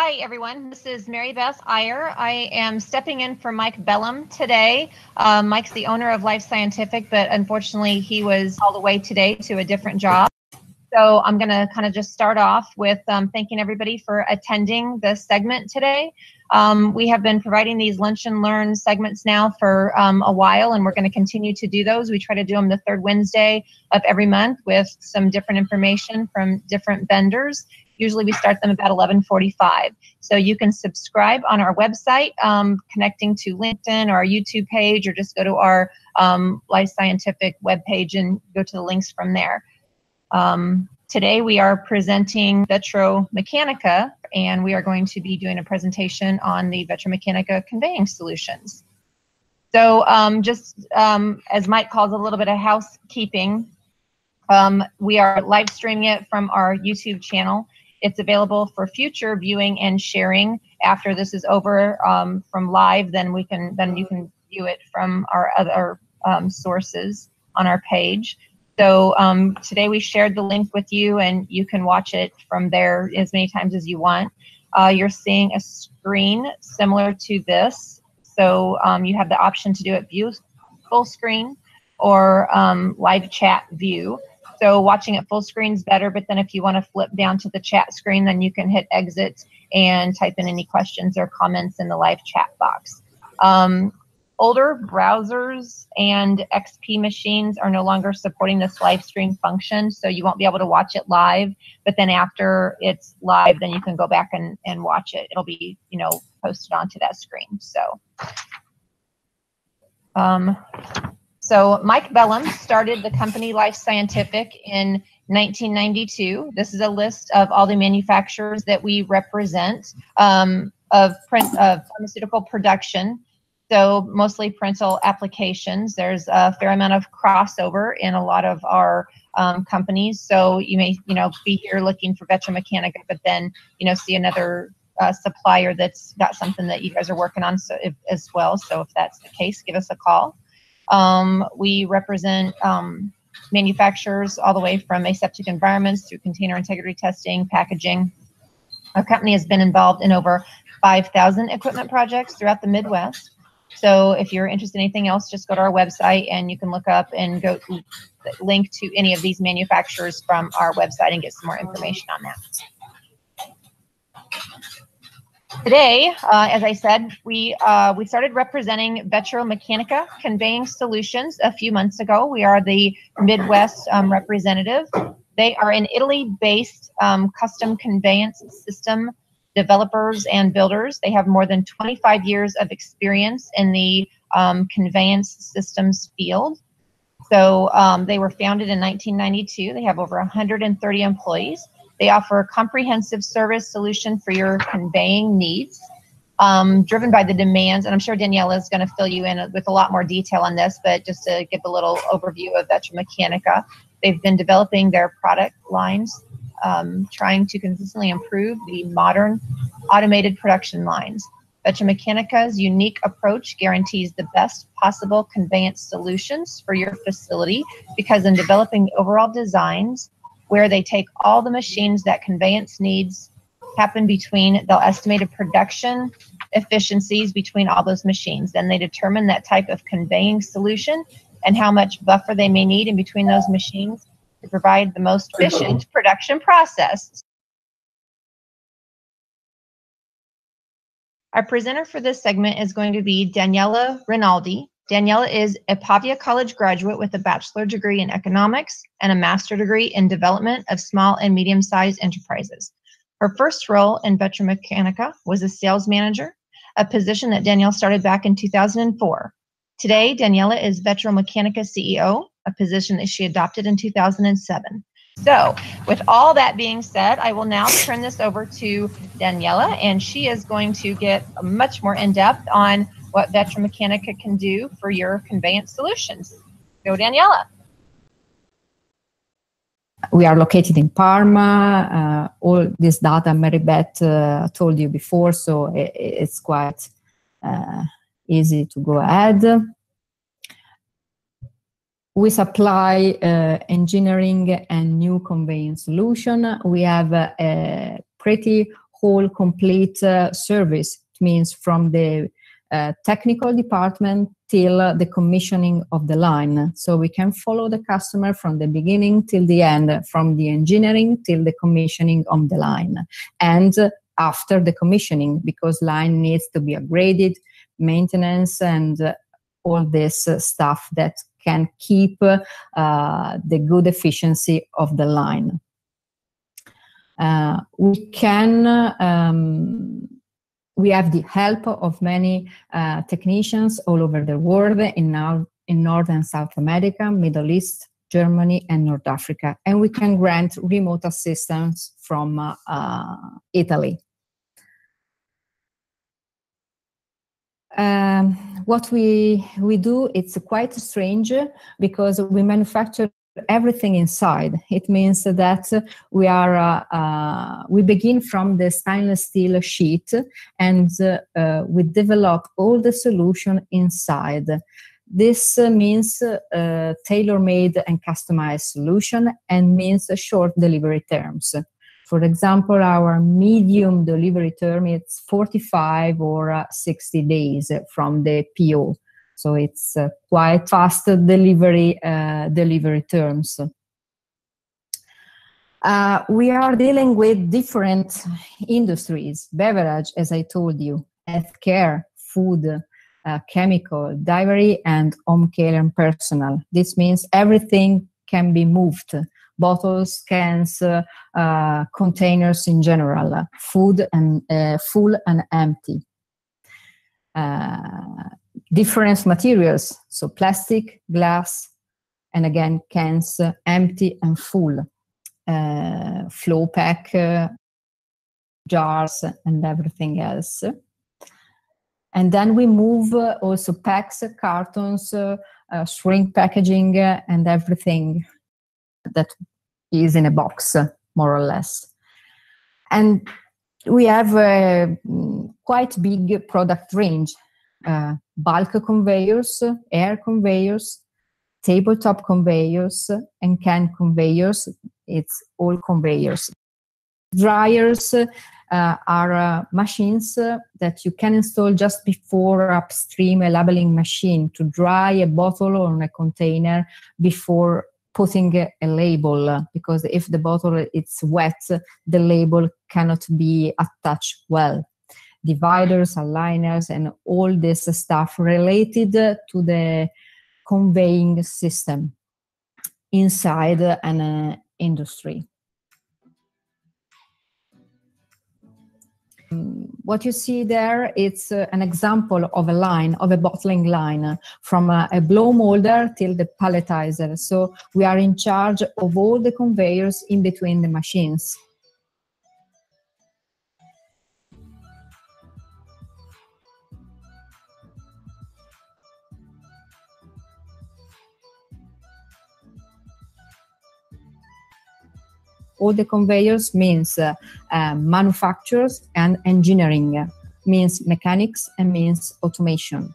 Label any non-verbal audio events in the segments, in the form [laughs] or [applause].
Hi, everyone. This is Mary Beth Iyer. I am stepping in for Mike Bellum today. Uh, Mike's the owner of Life Scientific, but unfortunately, he was called away today to a different job. So I'm going to kind of just start off with um, thanking everybody for attending this segment today. Um, we have been providing these lunch and learn segments now for um, a while, and we're going to continue to do those. We try to do them the third Wednesday of every month with some different information from different vendors. Usually we start them about 11:45. So you can subscribe on our website, um, connecting to LinkedIn or our YouTube page, or just go to our um, Life Scientific webpage and go to the links from there. Um, today we are presenting Vetromeccanica, and we are going to be doing a presentation on the Vetromeccanica conveying solutions. So um, just um, as Mike calls a little bit of housekeeping, um, we are live streaming it from our YouTube channel. It's available for future viewing and sharing after this is over um, from live. Then we can then you can view it from our other um, sources on our page. So um, today we shared the link with you, and you can watch it from there as many times as you want. Uh, you're seeing a screen similar to this. So um, you have the option to do it view full screen or um, live chat view. So watching it full screen is better, but then if you want to flip down to the chat screen, then you can hit exit and type in any questions or comments in the live chat box. Um, older browsers and XP machines are no longer supporting this live stream function, so you won't be able to watch it live. But then after it's live, then you can go back and, and watch it. It'll be, you know, posted onto that screen. So, um, so Mike Bellum started the company Life Scientific in 1992. This is a list of all the manufacturers that we represent um, of print of pharmaceutical production. So mostly parenteral applications. There's a fair amount of crossover in a lot of our um, companies. So you may, you know, be here looking for Vetromeccanica, but then, you know, see another uh, supplier that's got something that you guys are working on so if, as well. So if that's the case, give us a call. Um, we represent um, manufacturers all the way from aseptic environments through container integrity testing, packaging. Our company has been involved in over 5,000 equipment projects throughout the Midwest. So if you're interested in anything else, just go to our website and you can look up and go link to any of these manufacturers from our website and get some more information on that. Today, uh, as I said, we uh, we started representing Vetromeccanica Conveying Solutions a few months ago. We are the Midwest um, representative. They are an Italy-based um, custom conveyance system developers and builders. They have more than 25 years of experience in the um, conveyance systems field. So um, they were founded in 1992. They have over 130 employees. They offer a comprehensive service solution for your conveying needs, um, driven by the demands. And I'm sure Daniela is going to fill you in with a lot more detail on this, but just to give a little overview of Vetromeccanica, they've been developing their product lines, um, trying to consistently improve the modern automated production lines. Vetromeccanica's unique approach guarantees the best possible conveyance solutions for your facility because in developing overall designs, where they take all the machines that conveyance needs happen between they'll estimate a production efficiencies between all those machines. Then they determine that type of conveying solution and how much buffer they may need in between those machines to provide the most efficient production process. Our presenter for this segment is going to be daniela rinaldi Daniela is a Pavia College graduate with a bachelor degree in economics and a master degree in development of small and medium-sized enterprises. Her first role in Vetromeccanica was as sales manager, a position that Danielle started back in 2004. Today, Daniela is Vetromeccanica CEO, a position that she adopted in 2007. So, with all that being said, I will now turn this over to Daniela, and she is going to get much more in depth on what Vetromeccanica can do for your conveyance solutions. Go, Daniela. We are located in Parma. Uh, all this data Maribeth uh, told you before, so it, it's quite uh, easy to go ahead. We supply uh, engineering and new conveyance solution. We have a pretty whole complete uh, service. It means from the uh, technical department till uh, the commissioning of the line. So we can follow the customer from the beginning till the end, from the engineering till the commissioning of the line. And after the commissioning, because line needs to be upgraded, maintenance, and uh, all this uh, stuff that can keep uh, the good efficiency of the line. we can um, we have the help of many uh, technicians all over the world in, now, in North and South America, Middle East, Germany, and North Africa. And we can grant remote assistance from uh, uh, Italy. Um, what we we do it's quite strange because we manufacture everything inside. It means that we are uh, uh, we begin from the stainless steel sheet and uh, we develop all the solution inside. This means uh, tailor-made and customized solution and means short delivery terms. For example, our medium delivery term is 45 or uh, 60 days from the PO. So it's uh, quite fast delivery uh, delivery terms. Uh, we are dealing with different industries, beverage, as I told you, healthcare, food, uh, chemical, dairy, and home care and personal. This means everything can be moved bottles, cans, uh, uh, containers in general, food and full and empty. Different materials, so plastic, glass, and again, cans, uh, empty and full, uh, flow pack, uh, jars, and everything else. And then we move uh, also packs, cartons, uh, uh, shrink packaging, and everything that is in a box, more or less. And we have a quite big product range uh, bulk conveyors, air conveyors, tabletop conveyors, and can conveyors. It's all conveyors. Dryers uh, are uh, machines that you can install just before upstream a labeling machine to dry a bottle or a container before putting a, a label because if the bottle is wet the label cannot be attached well dividers, aligners, and all this stuff related to the conveying system inside an uh, industry. What you see there, it's uh, an example of a line, of a bottling line, uh, from uh, a blow molder till the palletizer. So we are in charge of all the conveyors in between the machines. All the conveyors means uh, uh, manufacturers and engineering, means mechanics and means automation.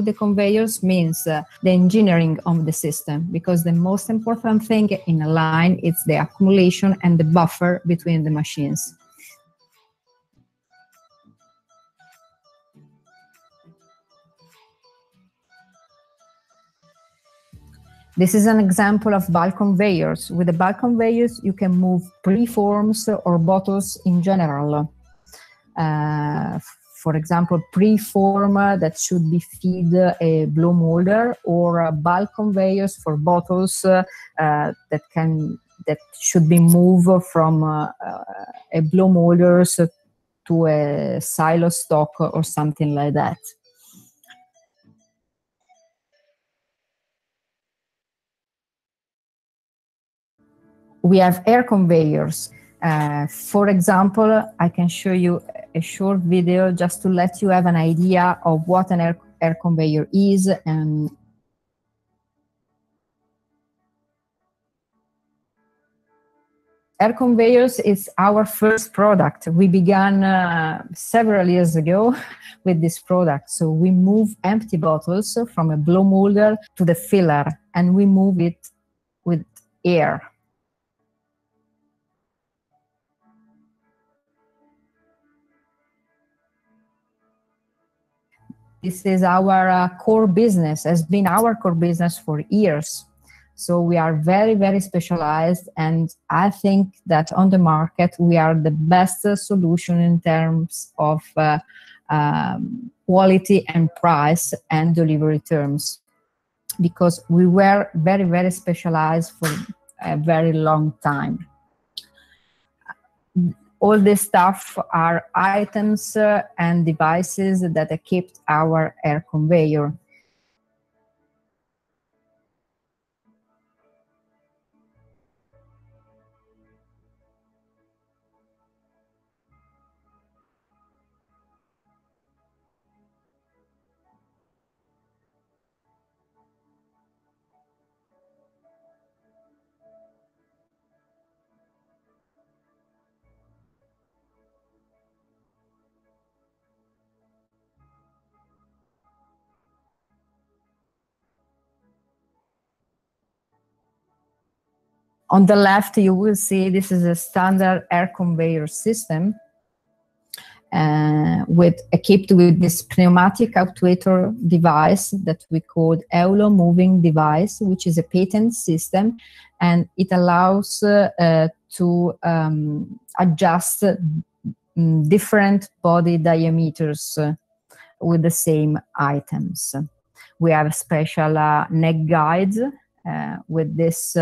All the conveyors means uh, the engineering of the system because the most important thing in a line is the accumulation and the buffer between the machines. This is an example of bulk conveyors. With the bulk conveyors, you can move preforms or bottles in general. Uh, for example, preform that should be feed a blow molder or bulk conveyors for bottles uh, that can that should be moved from uh, uh, a blow molders to a silo stock or something like that. We have air conveyors uh, for example, I can show you a short video just to let you have an idea of what an air, air conveyor is and air conveyors is our first product. We began uh, several years ago [laughs] with this product. So we move empty bottles from a blow molder to the filler and we move it with air. This is our uh, core business, has been our core business for years. So we are very, very specialized. And I think that on the market, we are the best solution in terms of uh, um, quality and price and delivery terms because we were very, very specialized for a very long time. All this stuff are items uh, and devices that kept our air conveyor. On the left, you will see this is a standard air conveyor system uh, with equipped with this pneumatic actuator device that we call Eolo moving device, which is a patent system, and it allows uh, uh, to um, adjust mm, different body diameters uh, with the same items. We have a special uh, neck guides uh, with this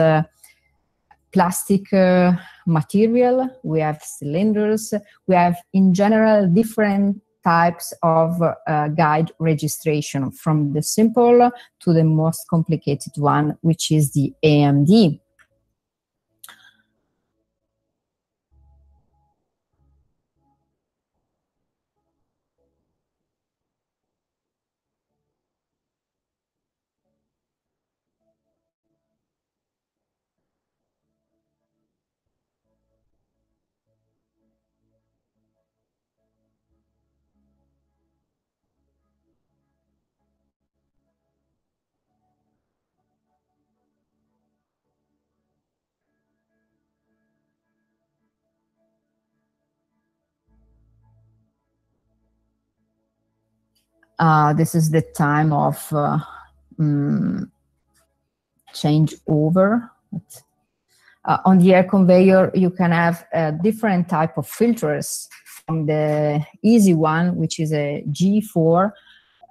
plastic uh, material, we have cylinders, we have in general different types of uh, guide registration from the simple to the most complicated one, which is the AMD. Uh, this is the time of uh, um, change over. Uh, on the air conveyor, you can have a different type of filters from the easy one, which is a G4,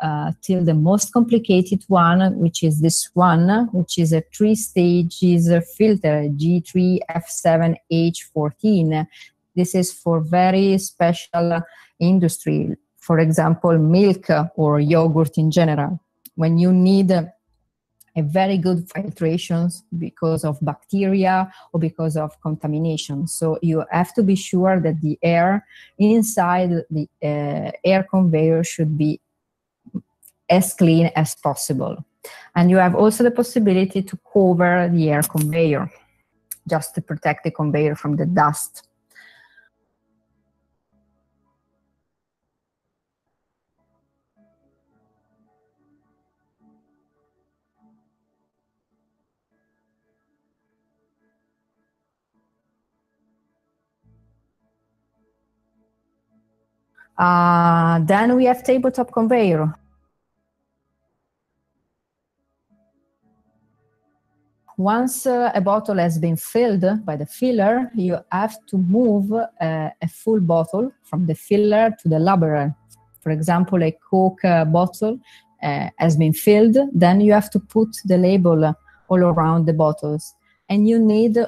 uh, till the most complicated one, which is this one, which is a three stages filter, G3, F7, H14. This is for very special industry for example, milk or yogurt in general, when you need a very good filtration because of bacteria or because of contamination. So you have to be sure that the air inside the uh, air conveyor should be as clean as possible. And you have also the possibility to cover the air conveyor just to protect the conveyor from the dust. Uh, then we have tabletop conveyor. Once uh, a bottle has been filled by the filler, you have to move uh, a full bottle from the filler to the labeler. For example, a Coke uh, bottle uh, has been filled, then you have to put the label all around the bottles. And you need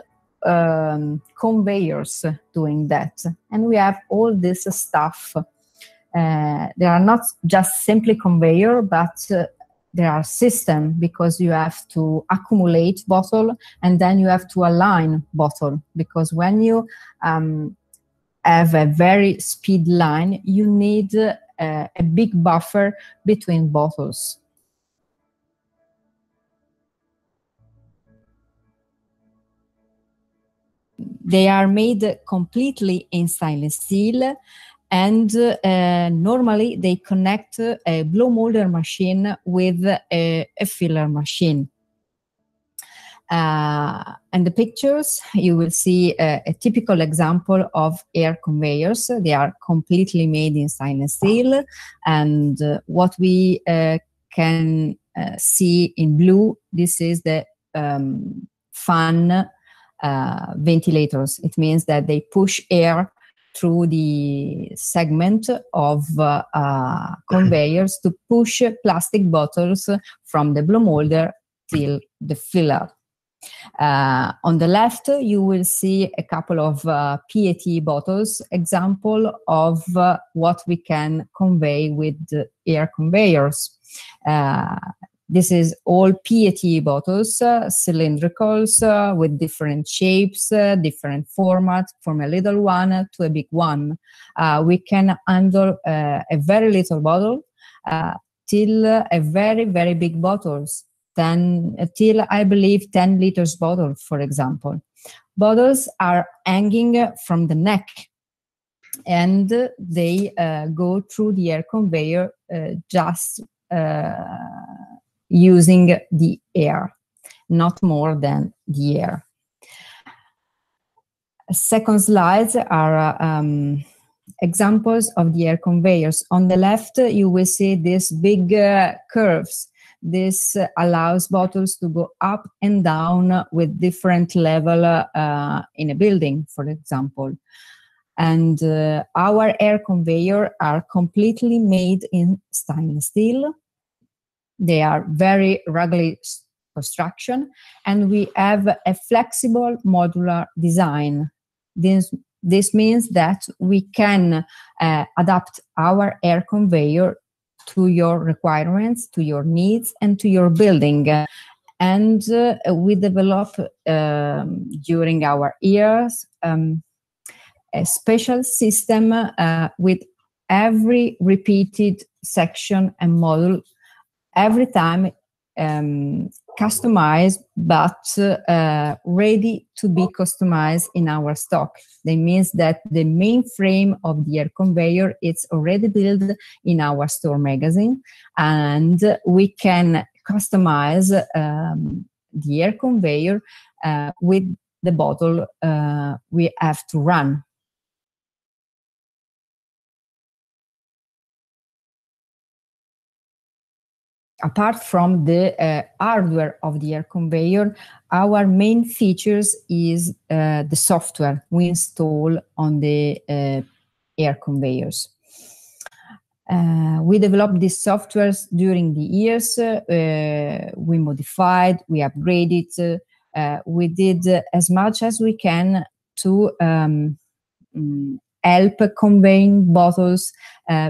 um, conveyors doing that. And we have all this stuff they are not just simply conveyor, but uh, there are system because you have to accumulate bottle and then you have to align bottle because when you um, have a very speed line you need uh, a big buffer between bottles. They are made completely in stainless steel and uh, normally they connect a blow molder machine with a, a filler machine. Uh, and the pictures, you will see a, a, typical example of air conveyors. They are completely made in stainless steel. And uh, what we uh, can uh, see in blue, this is the um, fan uh, ventilators. It means that they push air through the segment of uh, uh, conveyors to push plastic bottles from the blow molder till the filler. Uh, on the left, you will see a couple of uh, PET bottles, example of uh, what we can convey with air conveyors. This is all PET bottles, uh, cylindricals uh, with different shapes, uh, different formats, from a little one to a big one. Uh, we can handle uh, a very little bottle uh, till a very, very big bottles, 10, till I believe 10 liters bottle, for example. Bottles are hanging from the neck and they go through the air conveyor just using the air, not more than the air. Second slides are um, examples of the air conveyors. On the left, you will see these big uh, curves. This uh, allows bottles to go up and down with different level uh, in a building, for example. And uh, our air conveyor are completely made in stainless steel they are very rugged construction, and we have a flexible modular design. This, this means that we can uh, adapt our air conveyor to your requirements, to your needs, and to your building. And uh, we develop um, during our years um, a special system uh, with every repeated section and module every time um, customized but uh, ready to be customized in our stock. That means that the main frame of the air conveyor is already built in our store magazine and we can customize um, the air conveyor uh, with the bottle uh, we have to run apart from the uh, hardware of the air conveyor, our main features is uh, the software we install on the uh, air conveyors. Uh, we developed these softwares during the years. Uh, we modified, we upgraded, uh, we did as much as we can to um, mm, help conveying bottles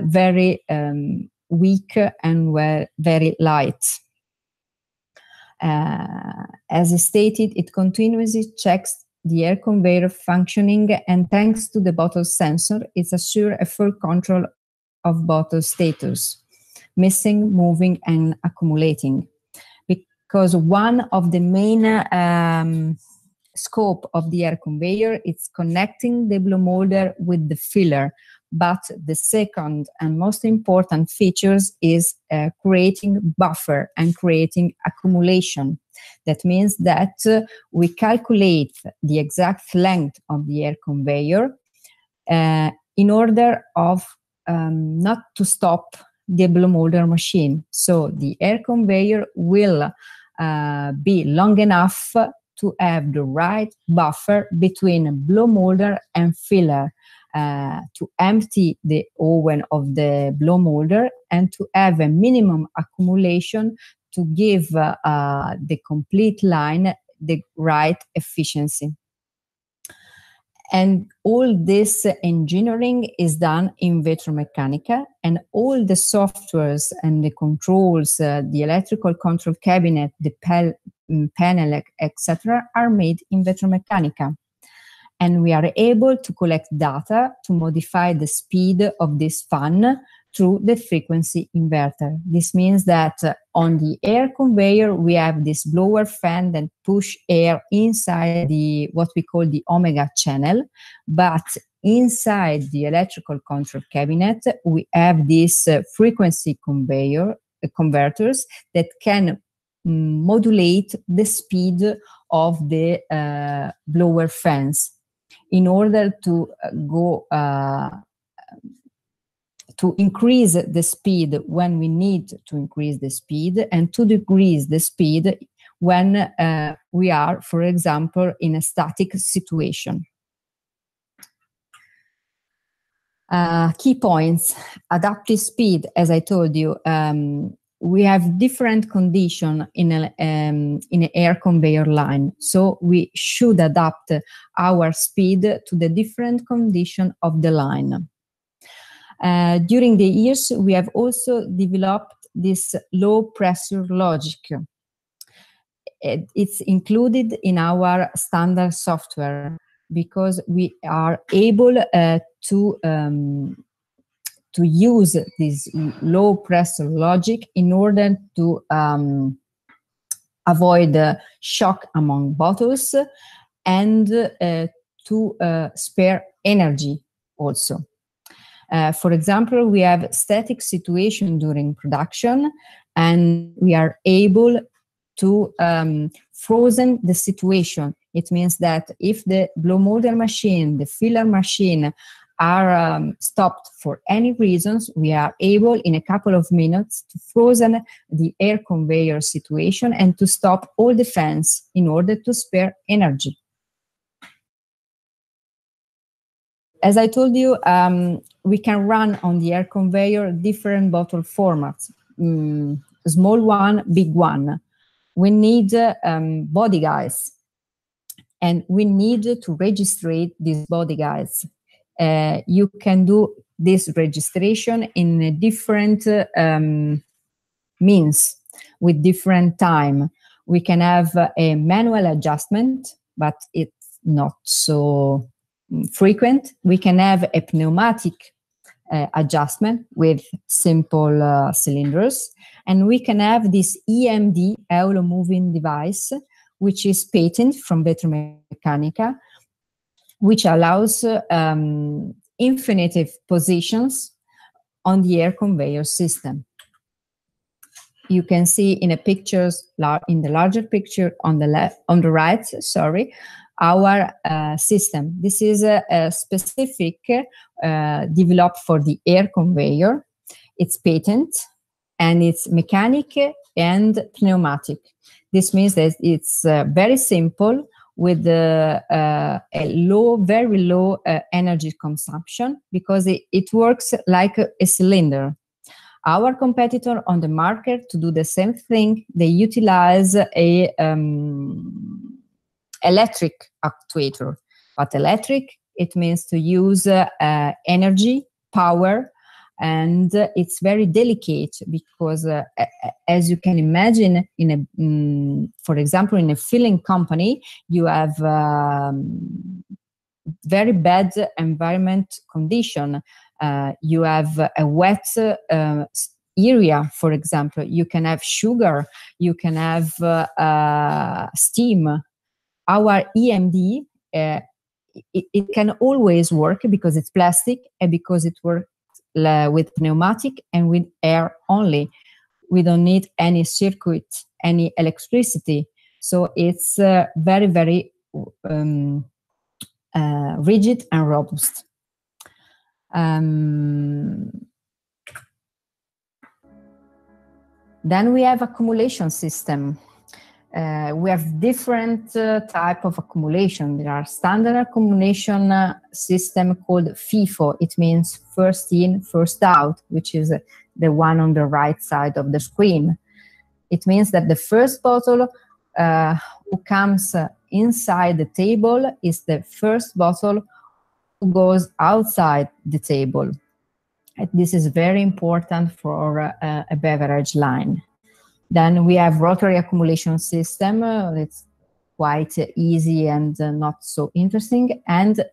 very um, weak and were very light. Uh, as stated, it continuously checks the air conveyor functioning and thanks to the bottle sensor, it assures a full control of bottle status, missing, moving, and accumulating. Because one of the main um, scope of the air conveyor is connecting the blow molder with the filler, but the second and most important features is uh, creating buffer and creating accumulation. That means that uh, we calculate the exact length of the air conveyor uh, in order of um, not to stop the blow molder machine. So the air conveyor will uh, be long enough to have the right buffer between blow molder and filler uh, to empty the oven of the blow molder and to have a minimum accumulation to give uh, uh, the complete line the right efficiency. And all this engineering is done in Vetromeccanica, and all the softwares and the controls, uh, the electrical control cabinet, the pel- mm, panel, etc., are made in Vetromeccanica. And we are able to collect data to modify the speed of this fan through the frequency inverter. This means that uh, on the air conveyor, we have this blower fan that push air inside the what we call the omega channel, but inside the electrical control cabinet, we have this uh, frequency conveyor uh, converters that can mm, modulate the speed of the uh, blower fans in order to uh, go uh, to increase the speed when we need to increase the speed and to decrease the speed when uh, we are, for example, in a static situation. Uh, key points adaptive speed as i told you um, we have different condition in a, um, in an air conveyor line so we should adapt our speed to the different condition of the line uh, during the years, we have also developed this low pressure logic. It's included in our standard software because we are able uh, to um, to use this low pressure logic in order to um, avoid uh, shock among bottles and uh, to uh, spare energy also. Uh, for example, we have static situation during production, and we are able to um, frozen the situation. It means that if the blow molding machine, the filler machine are um, stopped for any reasons, we are able in a couple of minutes to frozen the air conveyor situation and to stop all the fans in order to spare energy. As I told you, um, we can run on the air conveyor different bottle formats, mm, small one, big one. We need um, body guys and we need to register these body guides. Uh, you can do this registration in different um, means with different time. We can have a manual adjustment, but it's not so frequent. We can have a pneumatic uh, adjustment with simple uh, cylinders. And we can have this EMD, Eolo moving device, which is patent from Vetromeccanica, which allows um, infinite positions on the air conveyor system. You can see in a pictures in the larger picture on the left, on the right, sorry, our uh, system. This is a, a specific uh, developed for the air conveyor. It's patent and it's mechanic and pneumatic. This means that it's uh, very simple with uh, a low, very low uh, energy consumption because it, it works like a, a cylinder. Our competitor on the market to do the same thing, they utilize a um, electric actuator. But electric, it means to use uh, energy, power, and uh, it's very delicate because uh, as you can imagine in a um, for example in a filling company you have um, very bad environment condition. Uh, you have a wet uh, area for example. You can have sugar. You can have uh, uh, steam. Our EMD, it, it, can always work because it's plastic and because it works uh, with pneumatic and with air only. We don't need any circuit, any electricity. So it's uh, very, very um, uh, rigid and robust. Um, then we have accumulation system. Uh, we have different uh, type of accumulation. There are standard accumulation uh, system called FIFO. It means first in, first out, which is the one on the right side of the screen. It means that the first bottle uh, who comes inside the table is the first bottle who goes outside the table. And this is very important for uh, a beverage line. Then we have rotary accumulation system. It's quite easy and uh, not so interesting. And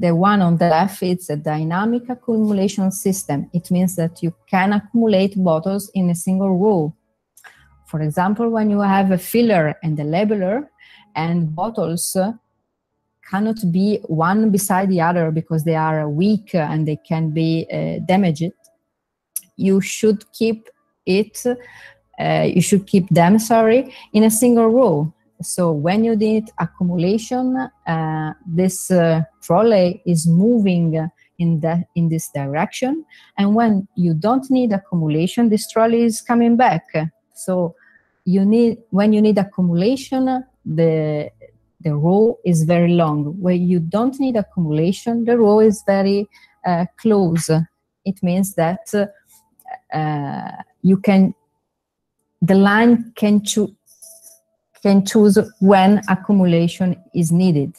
The one on the left, is a dynamic accumulation system. It means that you can accumulate bottles in a single row. For example, when you have a filler and a labeler and bottles cannot be one beside the other because they are weak and they can be uh, damaged, you should keep it, uh, you should keep them, sorry, in a single row so when you need accumulation, uh, this uh, trolley is moving in that in this direction, and when you don't need accumulation, this trolley is coming back. So you need when you need accumulation, the the row is very long. When you don't need accumulation, the row is very uh, close. It means that uh, you can the line can choose can choose when accumulation is needed.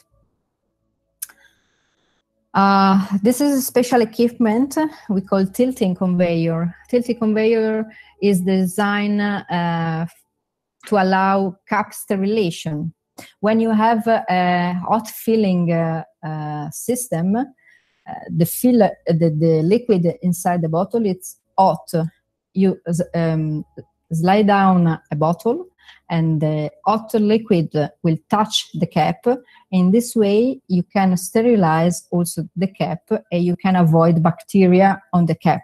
Uh, this is a special equipment we call tilting conveyor. Tilting conveyor is designed uh, to allow cup sterilization. When you have a hot filling uh, uh system, uh, the, fill, the, the liquid inside the bottle it's hot. You um, slide down a bottle and the hot liquid will touch the cap. In this way, you can sterilize also the cap and you can avoid bacteria on the cap.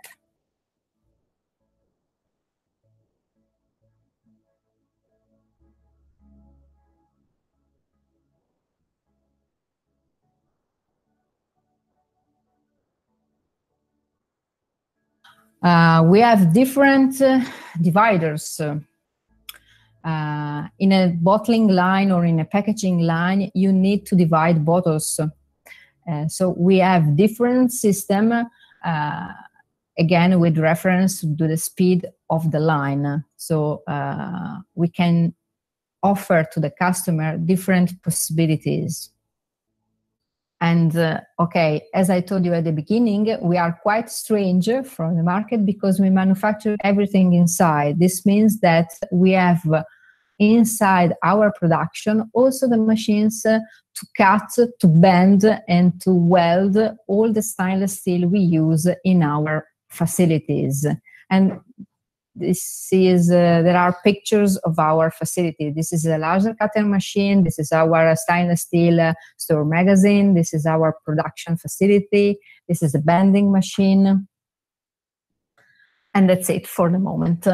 Uh, we have different uh, dividers. Uh, in a bottling line or in a packaging line, you need to divide bottles. Uh, so we have different system, uh, again, with reference to the speed of the line. So uh, we can offer to the customer different possibilities. And uh, okay, as I told you at the beginning, we are quite strange from the market because we manufacture everything inside. This means that we have inside our production also the machines to cut, to bend, and to weld all the stainless steel we use in our facilities. And this is uh, there are pictures of our facility. This is a laser cutter machine. This is our stainless steel uh, store magazine. This is our production facility. This is a bending machine. And that's it for the moment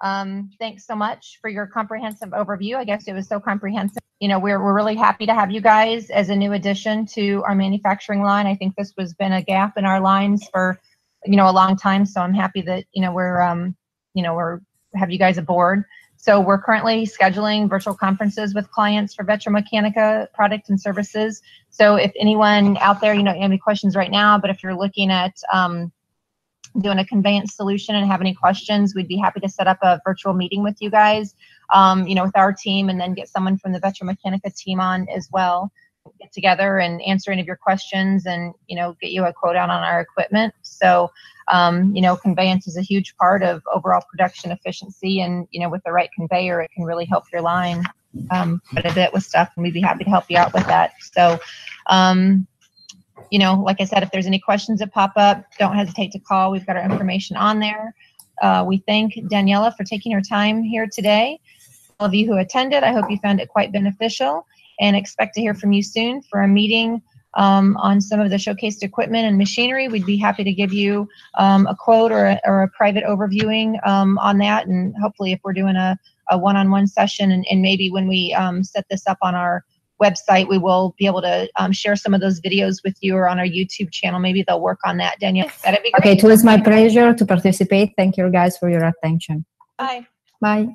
um, thanks so much for your comprehensive overview. I guess it was so comprehensive. You know, we're, we're really happy to have you guys as a new addition to our manufacturing line. I think this was been a gap in our lines for you know a long time so i'm happy that you know we're um you know we're have you guys aboard so we're currently scheduling virtual conferences with clients for Meccanica product and services. So if anyone out there, you know, any questions right now, but if you're looking at um, doing a conveyance solution and have any questions, we'd be happy to set up a virtual meeting with you guys, um, you know, with our team and then get someone from the Meccanica team on as well. Get together and answer any of your questions and you know get you a quote out on our equipment. So um, you know conveyance is a huge part of overall production efficiency and you know with the right conveyor it can really help your line um, quite a bit with stuff and we'd be happy to help you out with that. So um, you know like i said if there's any questions that pop up don't hesitate to call we've got our information on there uh, we thank daniela for taking her time here today all of you who attended i hope you found it quite beneficial and expect to hear from you soon for a meeting um, on some of the showcased equipment and machinery. We'd be happy to give you um, a quote or a, or a private overviewing um, on that. And hopefully, if we're doing a, a one-on-one session, and, and maybe when we um, set this up on our website, we will be able to um, share some of those videos with you or on our YouTube channel. Maybe they'll work on that, Danielle. That'd be great. Okay, it was my pleasure to participate. Thank you guys for your attention. Bye. Bye.